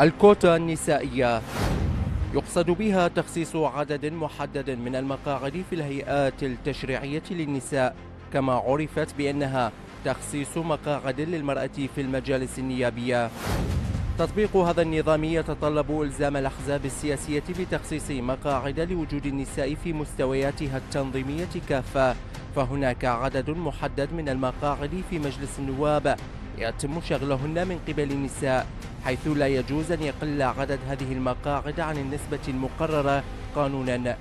الكوتا النسائية. يقصد بها تخصيص عدد محدد من المقاعد في الهيئات التشريعية للنساء كما عرفت بأنها تخصيص مقاعد للمرأة في المجالس النيابية. تطبيق هذا النظام يتطلب إلزام الأحزاب السياسية بتخصيص مقاعد لوجود النساء في مستوياتها التنظيمية كافة. فهناك عدد محدد من المقاعد في مجلس النواب يتم شغلهن من قبل النساء. حيث لا يجوز أن يقل عدد هذه المقاعد عن النسبة المقررة قانونا.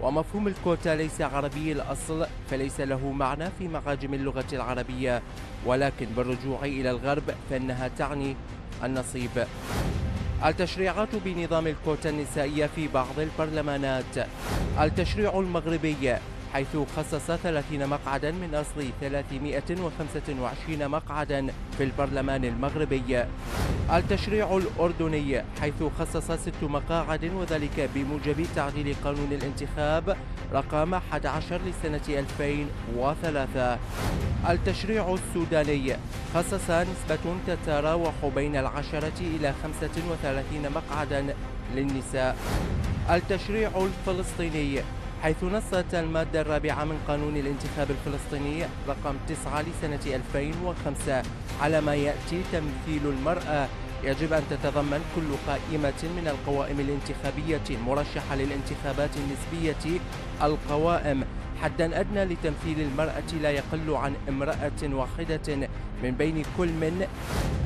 ومفهوم الكوتا ليس عربي الأصل فليس له معنى في معاجم اللغة العربية. ولكن بالرجوع إلى الغرب فإنها تعني النصيب. التشريعات بنظام الكوتا النسائية في بعض البرلمانات. التشريع المغربي حيث خصص 30 مقعدا من أصل 325 مقعدا في البرلمان المغربي. التشريع الأردني حيث خصص ست مقاعد وذلك بموجب تعديل قانون الانتخاب رقم 11 لسنة 2003 التشريع السوداني خصص نسبة تتراوح بين العشرة إلى 35 مقعدا للنساء. التشريع الفلسطيني حيث نصت المادة الرابعة من قانون الانتخاب الفلسطيني رقم 9 لسنة 2005 على ما يأتي تمثيل المرأة. يجب أن تتضمن كل قائمة من القوائم الانتخابية المرشحة للانتخابات النسبية القوائم. حدا أدنى لتمثيل المرأة لا يقل عن امرأة واحدة من بين كل من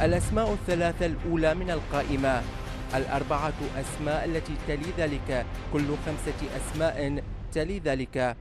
الأسماء الثلاثة الأولى من القائمة. الأربعة أسماء التي تلي ذلك. كل خمسة أسماء تلي ذلك.